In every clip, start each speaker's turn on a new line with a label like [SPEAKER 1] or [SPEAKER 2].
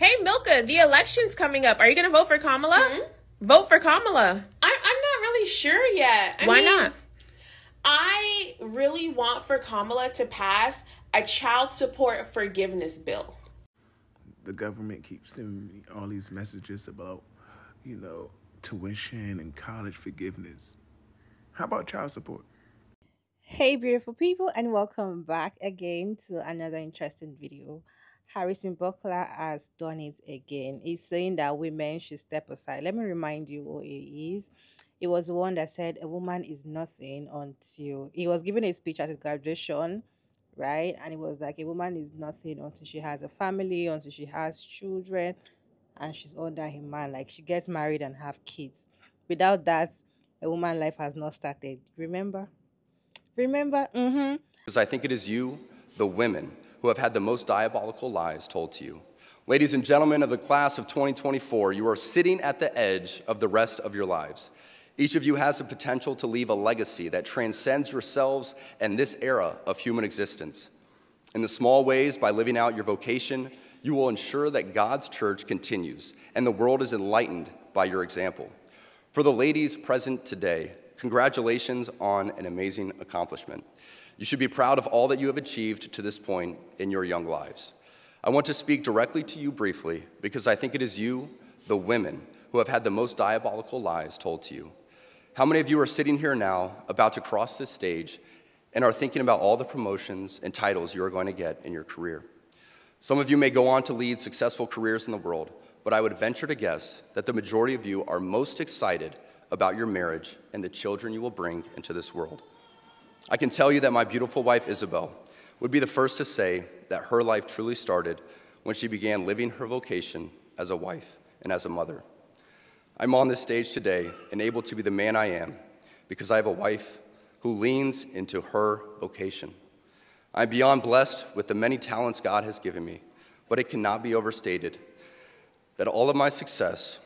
[SPEAKER 1] Hey, Milka, the election's coming up. Are you going to vote for Kamala?
[SPEAKER 2] Hmm?
[SPEAKER 1] Vote for Kamala.
[SPEAKER 2] I, I'm not really sure yet. I
[SPEAKER 1] Why
[SPEAKER 2] mean,
[SPEAKER 1] not?
[SPEAKER 2] I really want for Kamala to pass a child support forgiveness bill.
[SPEAKER 3] the government keeps sending me all these messages about, you know, tuition and college forgiveness. How about child support?
[SPEAKER 4] Hey, beautiful people, and welcome back again to another interesting video. Harrison Butker has done it again. He's saying that women should step aside. Let me remind you who he is. He was the one that said a woman is nothing until he was giving a speech at his graduation, right? And it was like a woman is nothing until she has a family, until she has children, and she's under a man. Like she gets married and have kids. Without that, a woman life has not started. Remember? Remember? Mm-hmm.
[SPEAKER 5] Because I think it is you, the women, who have had the most diabolical lies told to you. Ladies and gentlemen of the class of 2024, you are sitting at the edge of the rest of your lives. Each of you has the potential to leave a legacy that transcends yourselves and this era of human existence. In the small ways, by living out your vocation, you will ensure that God's church continues and the world is enlightened by your example. For the ladies present today, congratulations on an amazing accomplishment. You should be proud of all that you have achieved to this point in your young lives. I want to speak directly to you briefly because I think it is you, the women, who have had the most diabolical lies told to you. How many of you are sitting here now, about to cross this stage, and are thinking about all the promotions and titles you are going to get in your career? Some of you may go on to lead successful careers in the world, but I would venture to guess that the majority of you are most excited about your marriage and the children you will bring into this world. I can tell you that my beautiful wife, Isabel, would be the first to say that her life truly started when she began living her vocation as a wife and as a mother. I'm on this stage today and able to be the man I am because I have a wife who leans into her vocation. I'm beyond blessed with the many talents God has given me, but it cannot be overstated that all of my success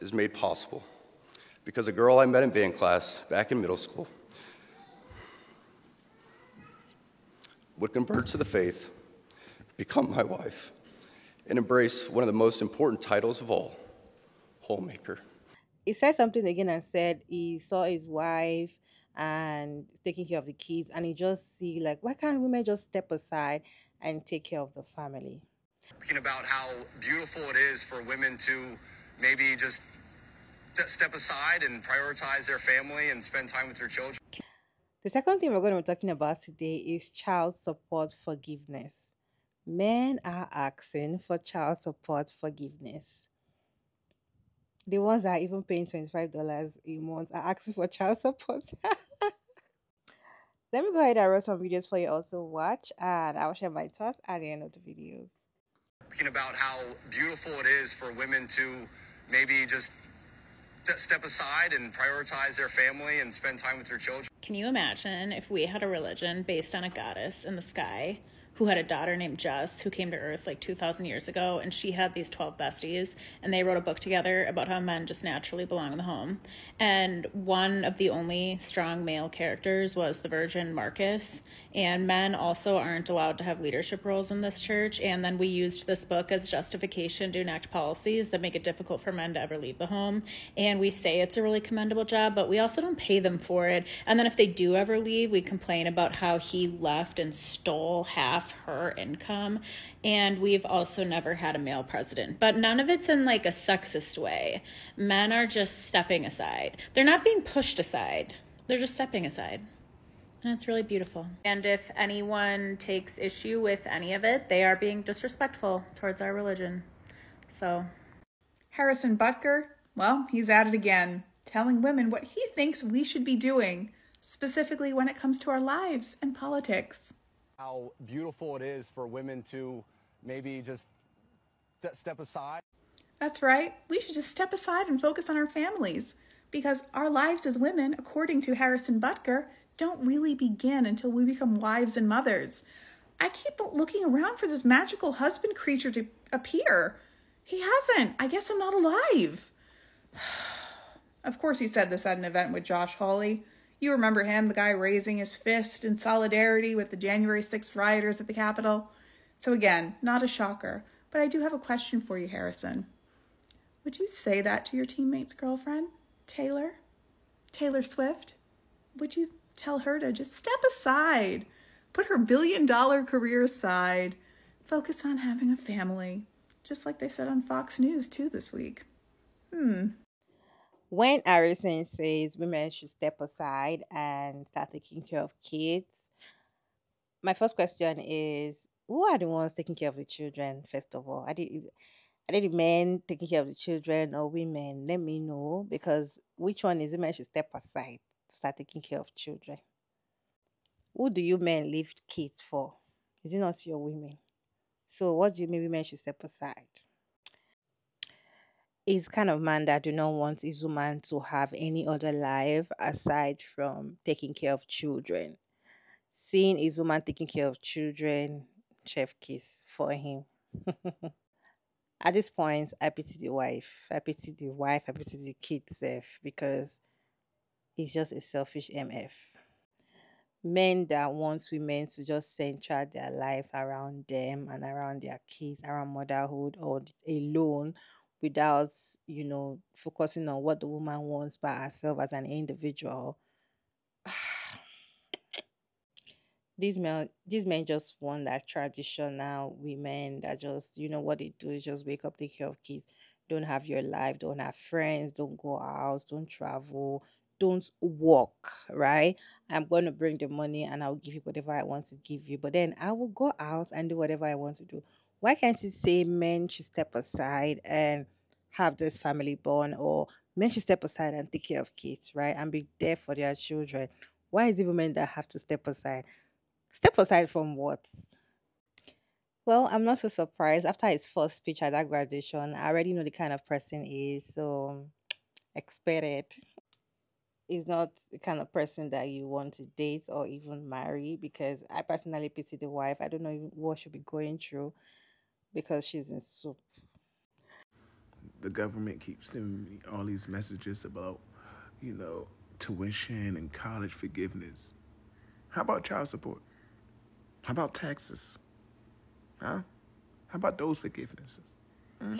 [SPEAKER 5] is made possible because a girl I met in band class back in middle school would convert to the faith, become my wife, and embrace one of the most important titles of all homemaker.
[SPEAKER 4] He said something again and said he saw his wife and taking care of the kids, and he just see like, why can't women just step aside and take care of the family?
[SPEAKER 5] Talking about how beautiful it is for women to maybe just step aside and prioritize their family and spend time with their children.
[SPEAKER 4] The second thing we're going to be talking about today is child support forgiveness. Men are asking for child support forgiveness. The ones that are even paying $25 a month are asking for child support. Let me go ahead and run some videos for you also watch and I'll share my thoughts at the end of the videos.
[SPEAKER 5] Talking about how beautiful it is for women to maybe just st- step aside and prioritize their family and spend time with their children.
[SPEAKER 6] Can you imagine if we had a religion based on a goddess in the sky who had a daughter named Jess who came to Earth like 2,000 years ago and she had these 12 besties and they wrote a book together about how men just naturally belong in the home. And one of the only strong male characters was the Virgin Marcus. And men also aren't allowed to have leadership roles in this church. And then we used this book as justification to enact policies that make it difficult for men to ever leave the home. And we say it's a really commendable job, but we also don't pay them for it. And then if they do ever leave, we complain about how he left and stole half her income. And we've also never had a male president, but none of it's in like a sexist way. Men are just stepping aside. They're not being pushed aside, they're just stepping aside. And it's really beautiful. And if anyone takes issue with any of it, they are being disrespectful towards our religion. So,
[SPEAKER 7] Harrison Butker, well, he's at it again, telling women what he thinks we should be doing, specifically when it comes to our lives and politics.
[SPEAKER 5] How beautiful it is for women to maybe just st- step aside.
[SPEAKER 7] That's right, we should just step aside and focus on our families, because our lives as women, according to Harrison Butker, don't really begin until we become wives and mothers. I keep looking around for this magical husband creature to appear. He hasn't. I guess I'm not alive. of course, he said this at an event with Josh Hawley. You remember him, the guy raising his fist in solidarity with the January 6th rioters at the Capitol? So, again, not a shocker. But I do have a question for you, Harrison. Would you say that to your teammate's girlfriend, Taylor? Taylor Swift? Would you tell her to just step aside, put her billion dollar career aside, focus on having a family, just like they said on Fox News too this week? Hmm.
[SPEAKER 4] When Harrison says women should step aside and start taking care of kids, my first question is who are the ones taking care of the children, first of all? Are they, are they the men taking care of the children or women? Let me know because which one is women should step aside to start taking care of children? Who do you men leave kids for? Is it not your women? So what do you mean women should step aside? Is kind of man that do not want his woman to have any other life aside from taking care of children. Seeing his woman taking care of children chef kiss for him. At this point, I pity the wife. I pity the wife. I pity the kids because it's just a selfish MF. Men that want women to just center their life around them and around their kids, around motherhood or alone without, you know, focusing on what the woman wants by herself as an individual. these men these men just want that traditional women that just you know what they do is just wake up take care of kids don't have your life don't have friends don't go out don't travel don't work right i'm going to bring the money and i'll give you whatever i want to give you but then i will go out and do whatever i want to do why can't you say men should step aside and have this family bond or men should step aside and take care of kids right and be there for their children why is it women that have to step aside Step aside from what? Well, I'm not so surprised. After his first speech at that graduation, I already know the kind of person he is, so expect it. He's not the kind of person that you want to date or even marry because I personally pity the wife. I don't know what she'll be going through because she's in soup.
[SPEAKER 3] The government keeps sending me all these messages about, you know, tuition and college forgiveness. How about child support? How about taxes? Huh? How about those forgivenesses?
[SPEAKER 8] Hmm?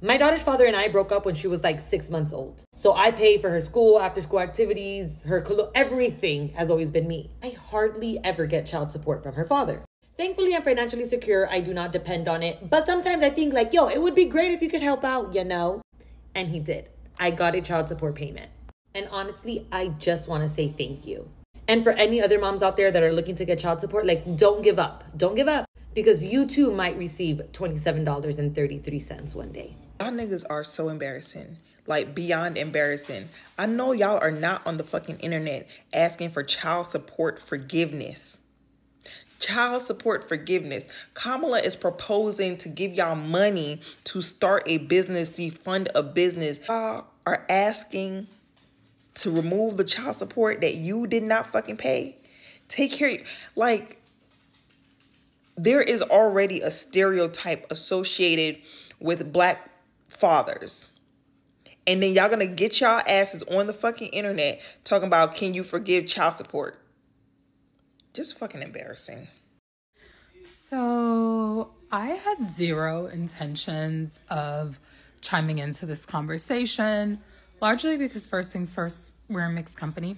[SPEAKER 8] My daughter's father and I broke up when she was like six months old. So I pay for her school, after school activities, her everything has always been me. I hardly ever get child support from her father. Thankfully, I'm financially secure. I do not depend on it. But sometimes I think, like, yo, it would be great if you could help out, you know? And he did. I got a child support payment. And honestly, I just want to say thank you. And for any other moms out there that are looking to get child support, like don't give up. Don't give up because you too might receive $27.33 one day.
[SPEAKER 9] Y'all niggas are so embarrassing. Like beyond embarrassing. I know y'all are not on the fucking internet asking for child support forgiveness. Child support forgiveness. Kamala is proposing to give y'all money to start a business, to fund a business. Y'all are asking to remove the child support that you did not fucking pay. Take care, like, there is already a stereotype associated with black fathers. And then y'all gonna get y'all asses on the fucking internet talking about can you forgive child support? Just fucking embarrassing.
[SPEAKER 6] So I had zero intentions of chiming into this conversation. Largely because, first things first, we're a mixed company.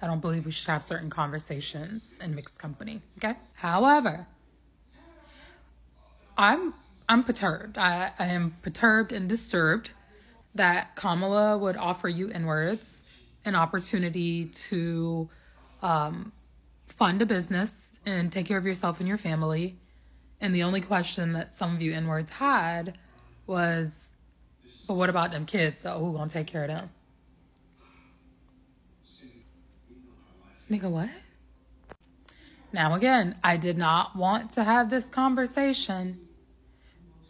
[SPEAKER 6] I don't believe we should have certain conversations in mixed company. Okay. However, I'm I'm perturbed. I, I am perturbed and disturbed that Kamala would offer you in words an opportunity to um, fund a business and take care of yourself and your family. And the only question that some of you in words had was but what about them kids though? Who gonna take care of them? Nigga, what? Now again, I did not want to have this conversation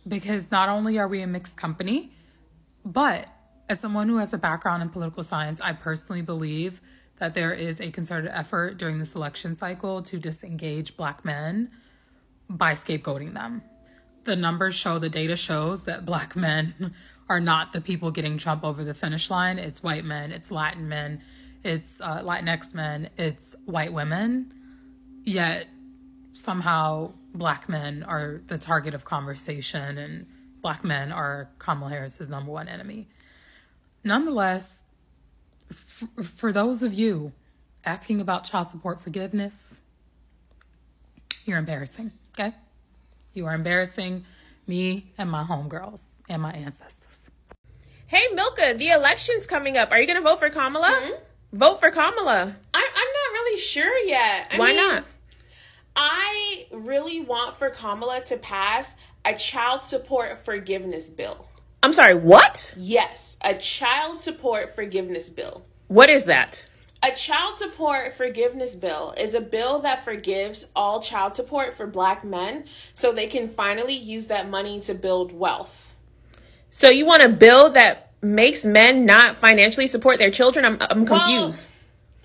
[SPEAKER 6] because not only are we a mixed company, but as someone who has a background in political science, I personally believe that there is a concerted effort during this election cycle to disengage black men by scapegoating them. The numbers show, the data shows that black men are not the people getting Trump over the finish line. It's white men, it's Latin men, it's uh, Latinx men, it's white women. Yet somehow black men are the target of conversation and black men are Kamala Harris's number one enemy. Nonetheless, f- for those of you asking about child support forgiveness, you're embarrassing, okay? You are embarrassing me and my homegirls and my ancestors.
[SPEAKER 10] Hey, Milka, the election's coming up. Are you going to vote for Kamala? Mm-hmm. Vote for Kamala.
[SPEAKER 2] I, I'm not really sure yet.
[SPEAKER 10] I Why mean, not?
[SPEAKER 2] I really want for Kamala to pass a child support forgiveness bill.
[SPEAKER 10] I'm sorry, what?
[SPEAKER 2] Yes, a child support forgiveness bill.
[SPEAKER 10] What is that?
[SPEAKER 2] A child support forgiveness bill is a bill that forgives all child support for black men so they can finally use that money to build wealth.
[SPEAKER 10] So you want a bill that makes men not financially support their children? I'm I'm confused.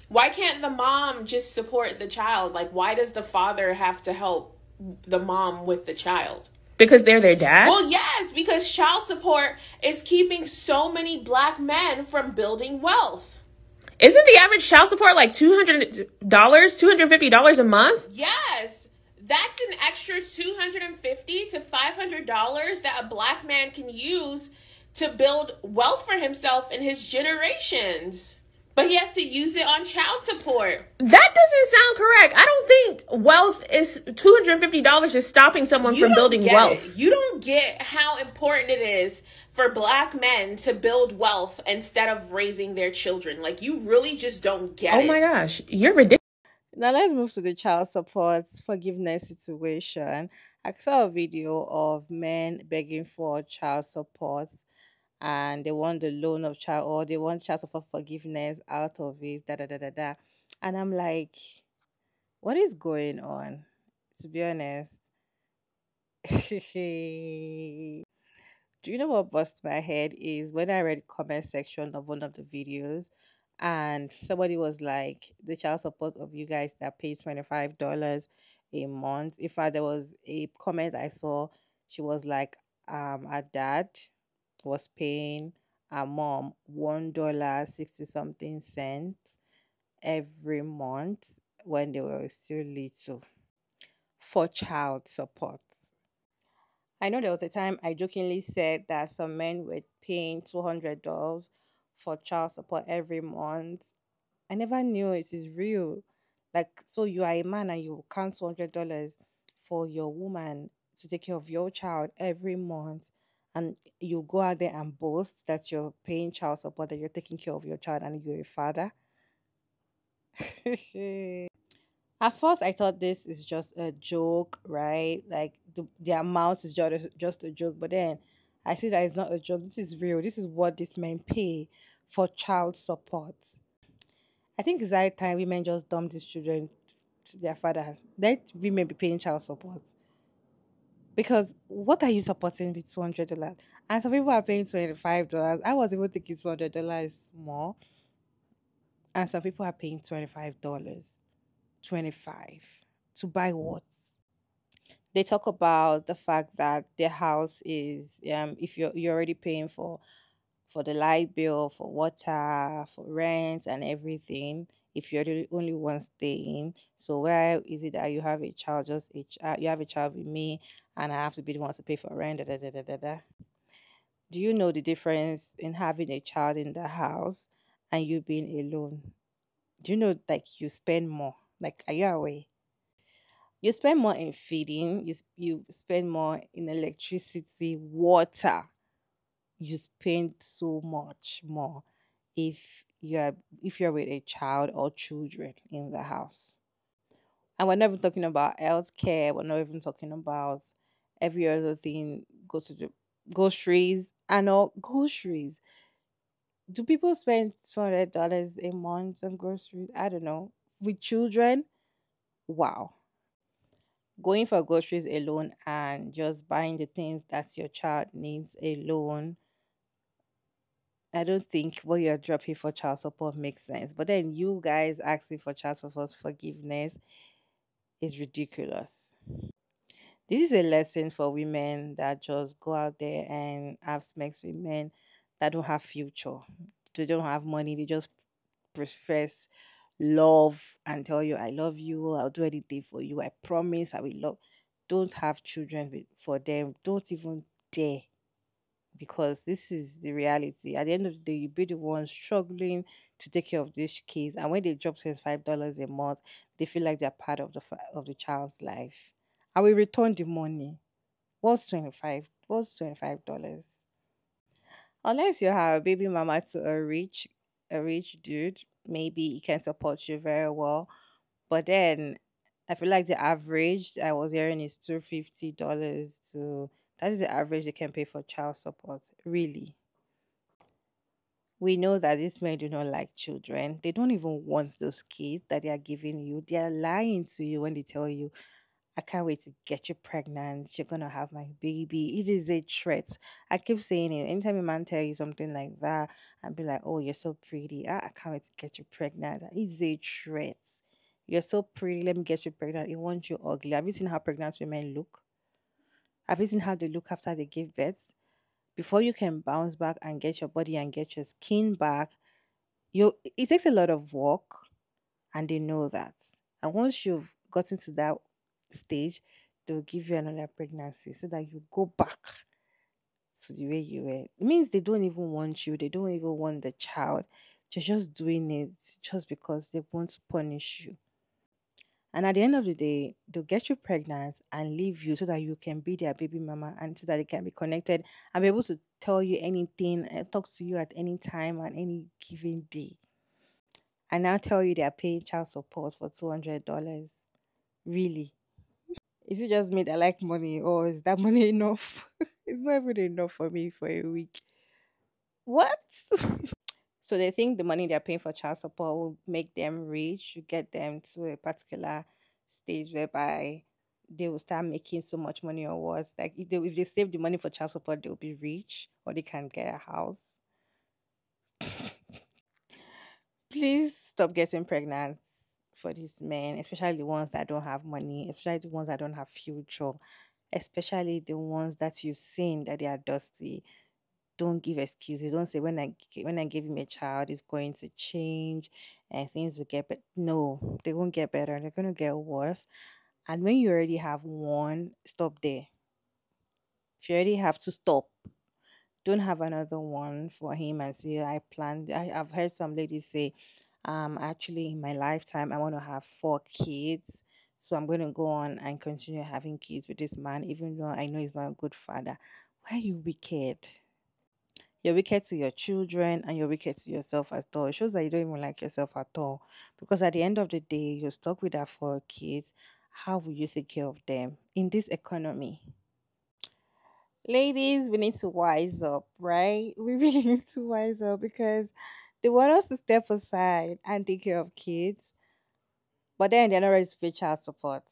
[SPEAKER 2] Well, why can't the mom just support the child? Like, why does the father have to help the mom with the child?
[SPEAKER 10] Because they're their dad?
[SPEAKER 2] Well, yes, because child support is keeping so many black men from building wealth.
[SPEAKER 10] Isn't the average child support like $200, $250 a month?
[SPEAKER 2] Yes. That's an extra 250 to $500 that a black man can use to build wealth for himself and his generations. But he has to use it on child support.
[SPEAKER 10] That doesn't sound correct. I don't think wealth is two hundred and fifty dollars is stopping someone you from building wealth.
[SPEAKER 2] It. You don't get how important it is for black men to build wealth instead of raising their children. Like you really just don't get
[SPEAKER 10] oh
[SPEAKER 2] it.
[SPEAKER 10] Oh my gosh, you're ridiculous.
[SPEAKER 4] Now let's move to the child support forgiveness situation. I saw a video of men begging for child support and they want the loan of child or they want child support forgiveness out of it, da da da da da. And I'm like, what is going on? To be honest. Do you know what bust my head is when I read comment section of one of the videos and somebody was like the child support of you guys that pays $25 a month. In fact, there was a comment I saw. She was like, um, our dad was paying our mom one dollar sixty something cents every month when they were still little for child support. I know there was a time I jokingly said that some men were paying two hundred dollars for child support every month. I never knew it is real. Like so you are a man and you count two hundred dollars for your woman to take care of your child every month and you go out there and boast that you're paying child support, that you're taking care of your child, and you're a father. At first, I thought this is just a joke, right? Like the, the amount is just, just a joke. But then I see that it's not a joke. This is real. This is what these men pay for child support. I think it's high time women just dump these children to their fathers. Let women be paying child support. Because what are you supporting with two hundred dollars? And some people are paying twenty five dollars. I was even thinking two hundred dollars more. And some people are paying twenty five dollars, twenty five to buy what? They talk about the fact that their house is um if you're you're already paying for for the light bill, for water, for rent and everything if you're the only one staying. So where is it that you have a child, just a child, you have a child with me, and I have to be the one to pay for rent? Da, da, da, da, da. Do you know the difference in having a child in the house and you being alone? Do you know like you spend more? Like are you away? You spend more in feeding. You you spend more in electricity, water. You spend so much more if you're if you're with a child or children in the house. And we're not even talking about health care, we're not even talking about every other thing, go to the groceries and all groceries. Do people spend two hundred dollars a month on groceries? I don't know. With children, wow. Going for groceries alone and just buying the things that your child needs alone I don't think what you're dropping for child support makes sense. But then you guys asking for child support forgiveness is ridiculous. This is a lesson for women that just go out there and have sex with men that don't have future. They don't have money. They just profess love and tell you, I love you. I'll do anything for you. I promise I will love. don't have children for them. Don't even dare. Because this is the reality. At the end of the day, you be the one struggling to take care of these kids. And when they drop $25 a month, they feel like they're part of the of the child's life. I will return the money. What's 25? What's $25? Unless you have a baby mama to a rich a rich dude, maybe he can support you very well. But then I feel like the average I was hearing is two fifty dollars to that is the average they can pay for child support. Really. We know that these men do not like children. They don't even want those kids that they are giving you. They are lying to you when they tell you, I can't wait to get you pregnant. You're gonna have my baby. It is a threat. I keep saying it. Anytime a man tell you something like that, I'd be like, Oh, you're so pretty. I, I can't wait to get you pregnant. It's a threat. You're so pretty. Let me get you pregnant. He wants you ugly. Have you seen how pregnant women look? Seen how they look after they give birth? Before you can bounce back and get your body and get your skin back, you it takes a lot of work, and they know that. And once you've gotten to that stage, they'll give you another pregnancy so that you go back to the way you were. It means they don't even want you. They don't even want the child. They're just doing it just because they want to punish you. And at the end of the day, they'll get you pregnant and leave you so that you can be their baby mama and so that they can be connected and be able to tell you anything and talk to you at any time on any given day. And now tell you they are paying child support for $200. Really? Is it just me that like money or is that money enough? it's not even enough for me for a week. What? So they think the money they're paying for child support will make them rich, get them to a particular stage whereby they will start making so much money or what. Like if they, if they save the money for child support, they'll be rich or they can get a house. Please stop getting pregnant for these men, especially the ones that don't have money, especially the ones that don't have future, especially the ones that you've seen that they are dusty don't give excuses. Don't say when I when I give him a child, it's going to change and things will get better. No, they won't get better. They're going to get worse. And when you already have one, stop there. If you already have to stop, don't have another one for him and say I planned. I, I've heard some ladies say, um, actually in my lifetime I want to have four kids. So I'm going to go on and continue having kids with this man, even though I know he's not a good father. Why are you wicked? You're wicked to your children and you're wicked to yourself at all. It shows that you don't even like yourself at all. Because at the end of the day, you're stuck with that four kids. How will you take care of them in this economy? Ladies, we need to wise up, right? We really need to wise up because they want us to step aside and take care of kids, but then they're not ready to pay child support.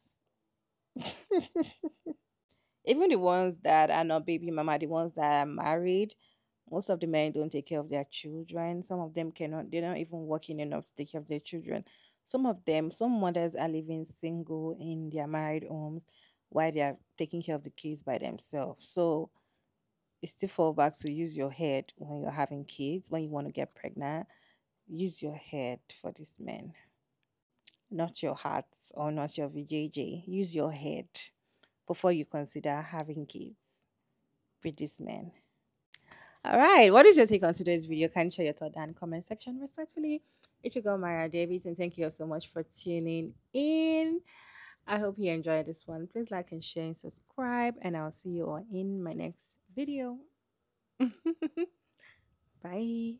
[SPEAKER 4] Even the ones that are not baby mama, the ones that are married, most of the men don't take care of their children. Some of them cannot, they're not even working enough to take care of their children. Some of them, some mothers are living single in their married homes while they are taking care of the kids by themselves. So it still fall back to use your head when you're having kids, when you want to get pregnant. Use your head for these men, not your heart or not your VJJ. Use your head before you consider having kids with these men. All right. What is your take on today's video? Can you share your thought down in comment section respectfully? It's your girl Maria Davids and thank you all so much for tuning in. I hope you enjoyed this one. Please like and share and subscribe and I'll see you all in my next video. Bye.